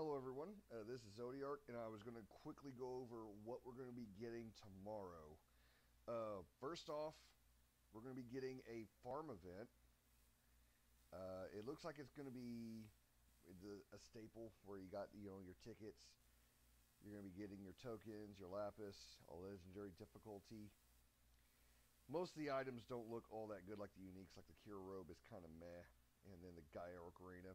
Hello everyone, uh, this is Zodiark, and I was going to quickly go over what we're going to be getting tomorrow. Uh, first off, we're going to be getting a farm event. Uh, it looks like it's going to be a staple where you got you know your tickets. You're going to be getting your tokens, your lapis, a legendary difficulty. Most of the items don't look all that good like the uniques, like the Cure Robe is kind of meh, and then the Gaia Ocarina.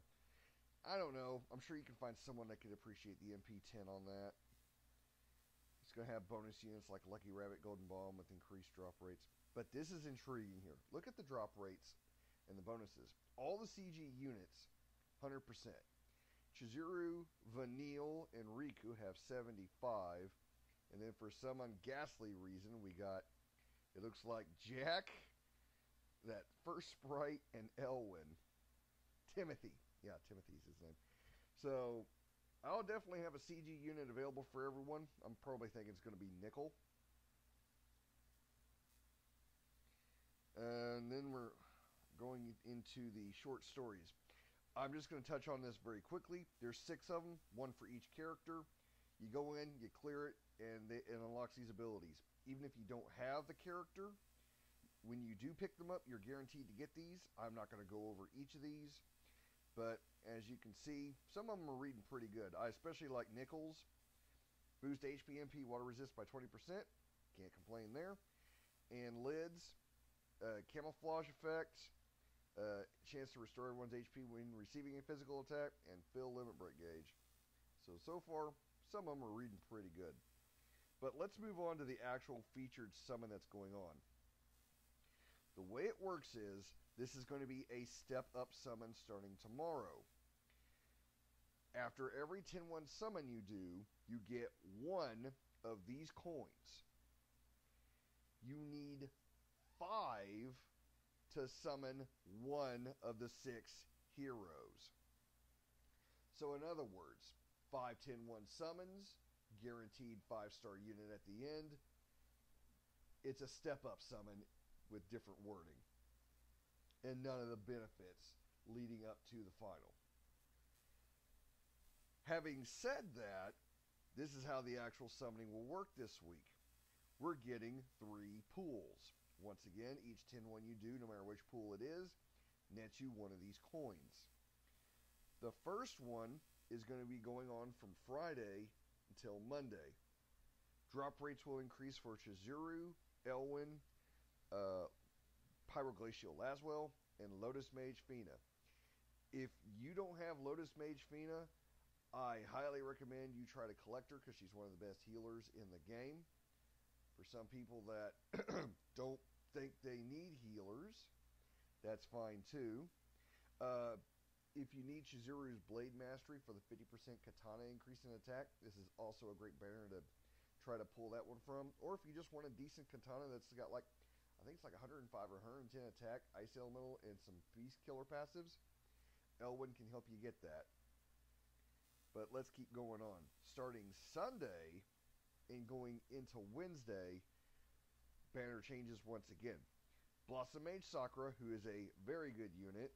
I don't know. I'm sure you can find someone that could appreciate the MP10 on that. It's going to have bonus units like Lucky Rabbit Golden Bomb with increased drop rates. But this is intriguing here. Look at the drop rates and the bonuses. All the CG units, 100%. Chizuru, Vanille, and Riku have 75. And then for some unghastly reason, we got, it looks like Jack, that first sprite, and Elwin. Timothy yeah, Timothy's his name. So I'll definitely have a CG unit available for everyone. I'm probably thinking it's going to be Nichol. And then we're going into the short stories. I'm just going to touch on this very quickly. There's six of them, one for each character. You go in, you clear it, and it unlocks these abilities. Even if you don't have the character, when you do pick them up, you're guaranteed to get these. I'm not going to go over each of these. But as you can see, some of them are reading pretty good. I especially like Nichol's. Boost HP MP water resist by 20%. Can't complain there. And Lid's, uh, camouflage effect, uh, chance to restore everyone's HP when receiving a physical attack, and fill limit break gauge. So, so far, some of them are reading pretty good. But let's move on to the actual featured summon that's going on. The way it works is this is going to be a step up summon starting tomorrow. After every 10 1 summon you do, you get one of these coins. You need five to summon one of the six heroes. So, in other words, 5 10 1 summons, guaranteed 5 star unit at the end. It's a step up summon with different wording and none of the benefits leading up to the final. Having said that, this is how the actual summoning will work this week. We're getting three pools. Once again, each 10 one you do, no matter which pool it is, nets you one of these coins. The first one is going to be going on from Friday until Monday. Drop rates will increase for Chizuru, Elwyn, uh, Pyroglacial Lasswell, and Lotus Mage Fina. If you don't have Lotus Mage Fina, I highly recommend you try to collect her because she's one of the best healers in the game. For some people that don't think they need healers, that's fine too. Uh, if you need Chizuru's Blade Mastery for the 50% katana increase in attack, this is also a great banner to try to pull that one from. Or if you just want a decent katana that's got like think it's like 105 or 110 attack, ice elemental, and some beast killer passives. Elwyn can help you get that. But let's keep going on. Starting Sunday and going into Wednesday, banner changes once again. Blossom Mage Sakura, who is a very good unit.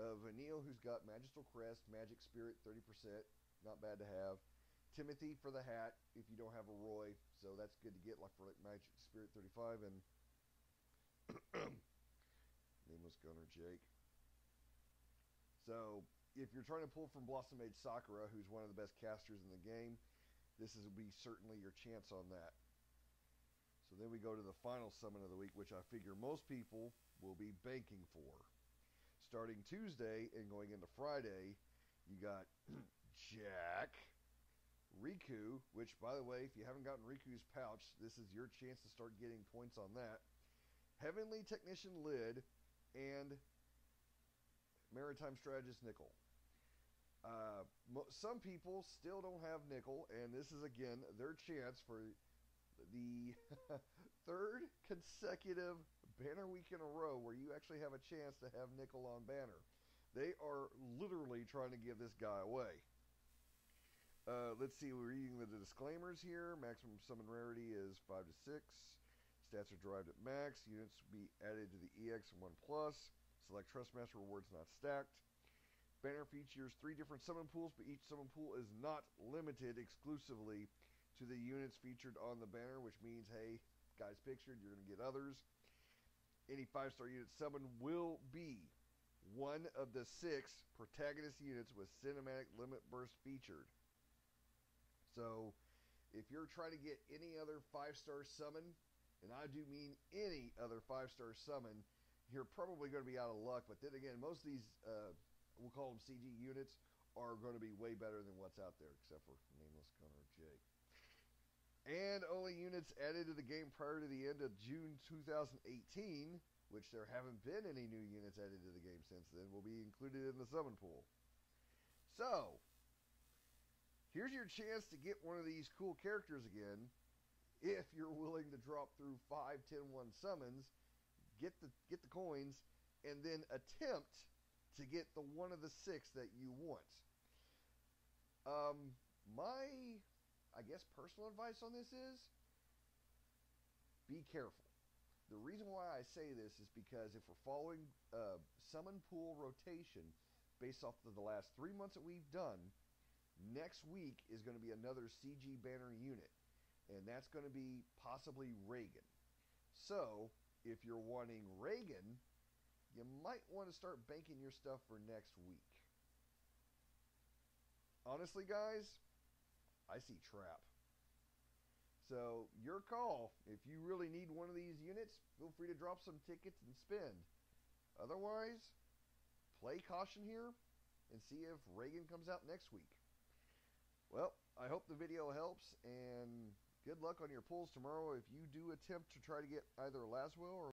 Uh, Vanille, who's got Magical Crest, Magic Spirit 30%, not bad to have. Timothy for the hat, if you don't have a Roy, so that's good to get, like for like Magic Spirit 35, and Name was Gunner Jake. So, if you're trying to pull from Blossom Sage Sakura, who's one of the best casters in the game, this is be certainly your chance on that. So then we go to the final summon of the week, which I figure most people will be banking for. Starting Tuesday and going into Friday, you got Jack, Riku, which, by the way, if you haven't gotten Riku's pouch, this is your chance to start getting points on that. Heavenly Technician Lid, and Maritime Strategist Nichol. Uh, some people still don't have Nichol, and this is again their chance for the third consecutive banner week in a row where you actually have a chance to have Nichol on banner. They are literally trying to give this guy away. Uh, let's see, we're reading the disclaimers here. Maximum summon rarity is 5 to 6. Stats are derived at max. Units will be added to the EX and 1 Plus. Select Trustmaster rewards not stacked. Banner features three different summon pools, but each summon pool is not limited exclusively to the units featured on the banner, which means, hey, guys pictured, you're going to get others. Any five star unit summon will be one of the six protagonist units with cinematic limit burst featured. So, if you're trying to get any other five star summon, and I do mean any other five star summon, you're probably going to be out of luck. But then again, most of these, uh, we'll call them CG units, are going to be way better than what's out there, except for Nameless Gunner Jake. And only units added to the game prior to the end of June 2018, which there haven't been any new units added to the game since then, will be included in the summon pool. So, here's your chance to get one of these cool characters again if you're willing to drop through 5, 10, 1 summons, get the get the coins, and then attempt to get the one of the six that you want. Um, my, I guess, personal advice on this is be careful. The reason why I say this is because if we're following uh, summon pool rotation based off of the last three months that we've done, next week is going to be another CG banner unit and that's going to be possibly Raegen. So, if you're wanting Raegen, you might want to start banking your stuff for next week. Honestly, guys, I see trap. So, your call. If you really need one of these units, feel free to drop some tickets and spend. Otherwise, play caution here and see if Raegen comes out next week. Well, I hope the video helps and good luck on your pulls tomorrow if you do attempt to try to get either Lasswell or